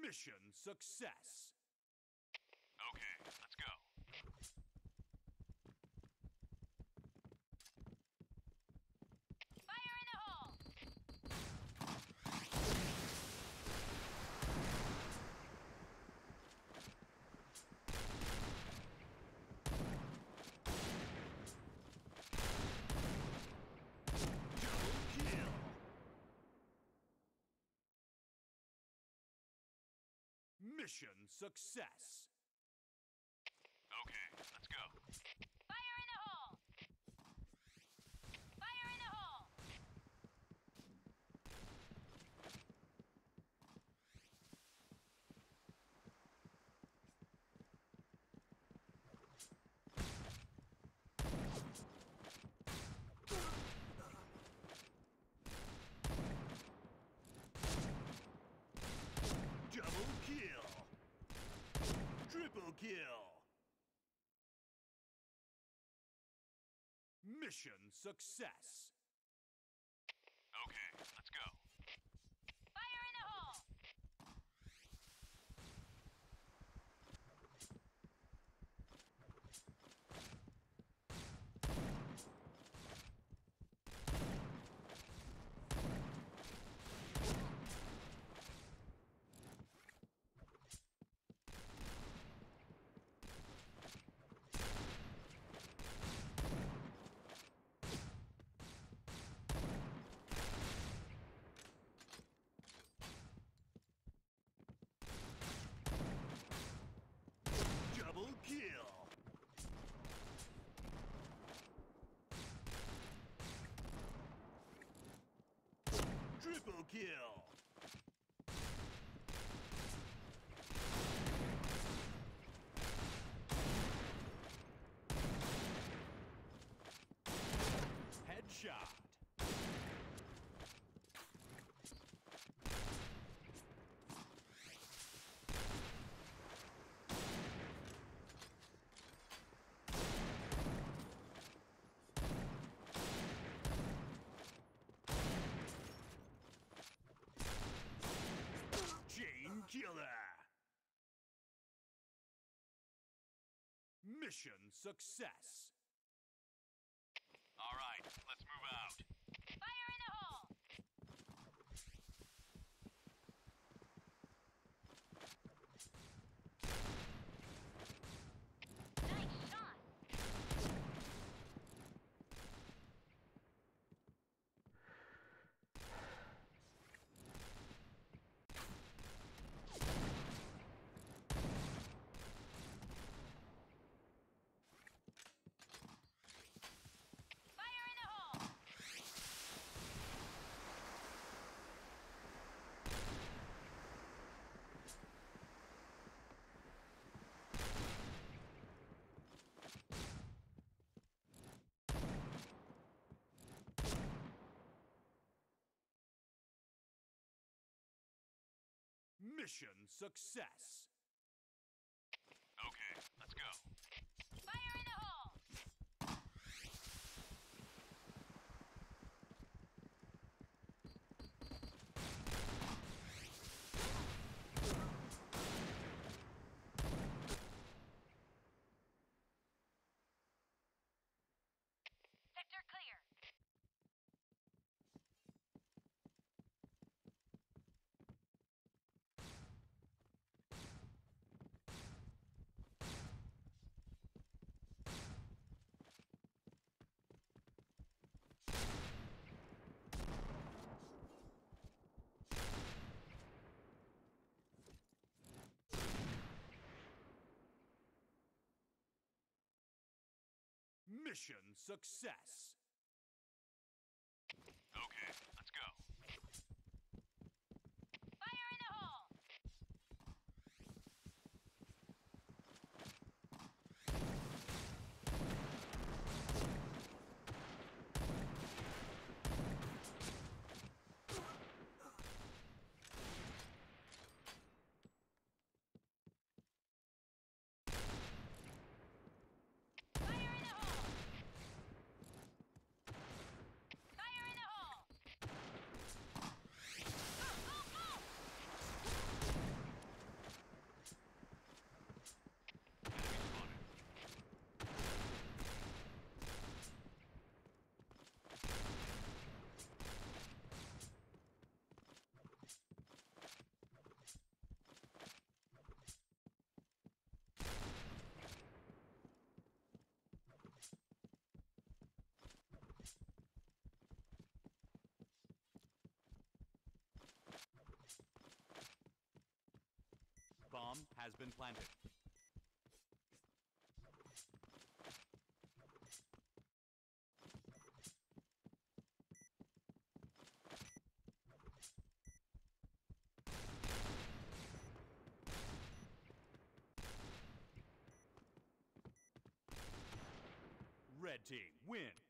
Mission success. Mission success! Triple kill! Mission success! Double kill! Mission success. Mission success! Mission success! Has been planted. Red team win.